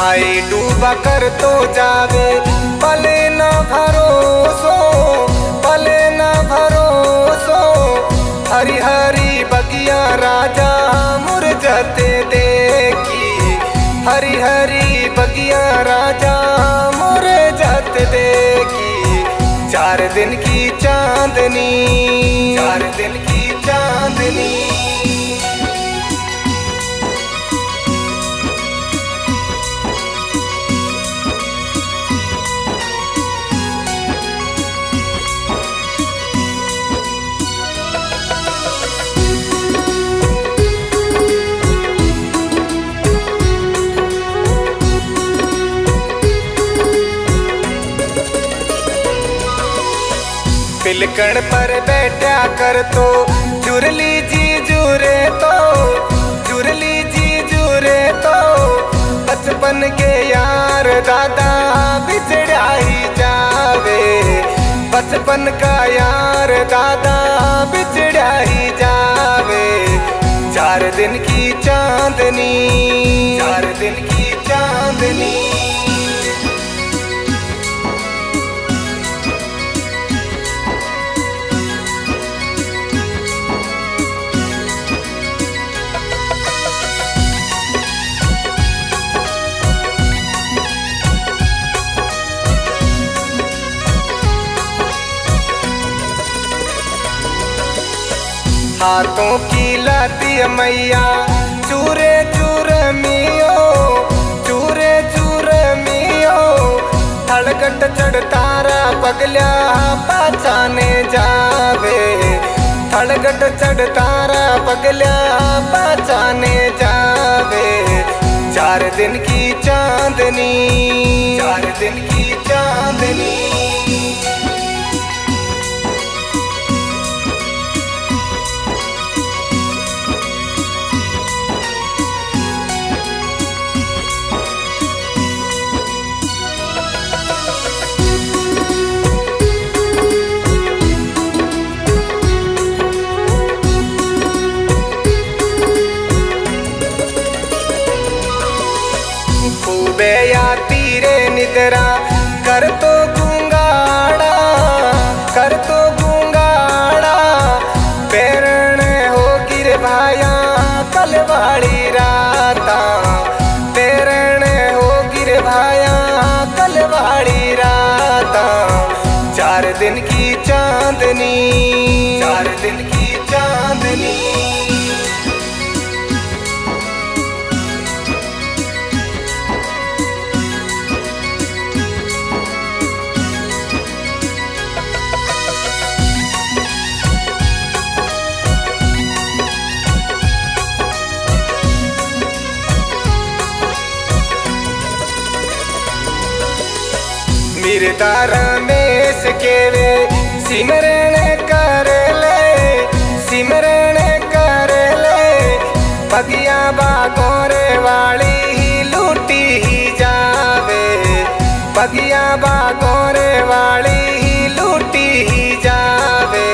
हाय डूबा कर तो जावे। पले न भरोसो, पले न भरोसो। हरी हरी बगिया राजा मुरझते देखी। हरी हरी बगिया राजा मुरझत देखी। चार दिन की चांदनी पिलकण पर बैठा कर तो जुरली जी जुरे तो जुरली जी जुरे तो। बचपन के यार दादा बिछड़ा ही जावे। बचपन का यार दादा बिछड़ा ही जावे। चार दिन की चांदनी, चार दिन की हाथों की लाती मैया। चूरे, चूर मियो, चूरे, चूर मियो। थड़गट चढ़तारा पगलिया पाचाने जावे। थड़गट चढ़तारा पगल्या पाचाने जावे। चार दिन की चांदनी, चार दिन की चांदनी। வாழி मिरदार में सकेवे सिमरण कर ले सिमरण कर ले। बगिया बागोरे वाली ही लूटी ही जावे बगिया बागोरे वाली ही लूटी ही जावे।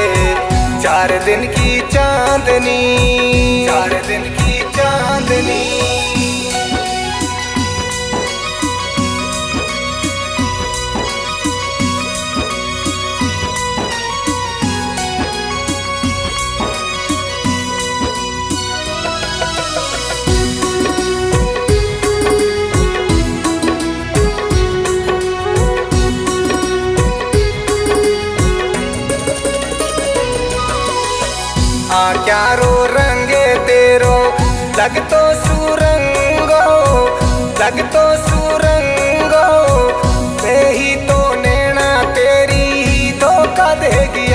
चार दिन की चांदनी तो सुरंगो तो सुरंगो। ते ही तो नैना, तेरी ही धोखा देगी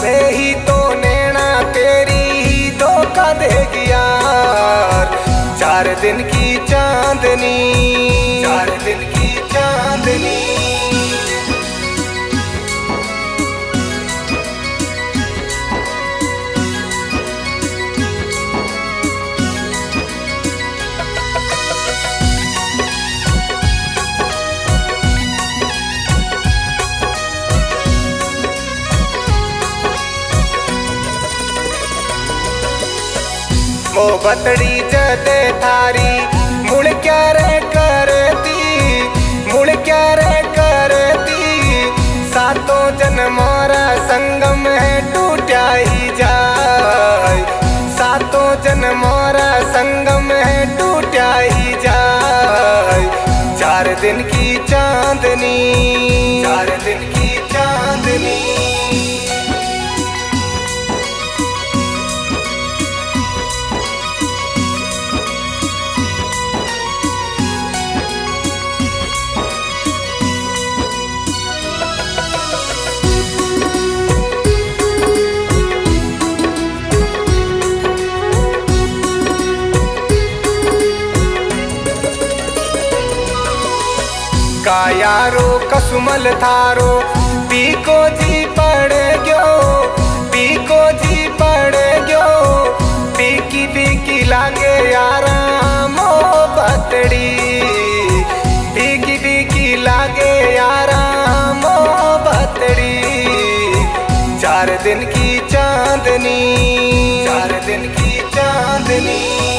ते ही तो नैना, तेरी ही धोखा देगी यार चार दिन की चांदनी, चार दिन की ओ बतड़ी जदे थारी, मुड़ क्या रे करती, मुड़ क्या रे करती। सातों जन्मारा संगम है टूटा ही जाय सातों जन्मारा संगम है टूटा ही जाए। चार दिन की चांदनी कायारो कसुमल थारो। पीको जी पड़ गयो, पीको जी पड़ गयो। पीकी पीकी लागे यारा मोहबतड़ी पीकी पीकी लागे यारा मोहबतड़ी चार दिन की चांदनी, चार दिन की चांदनी।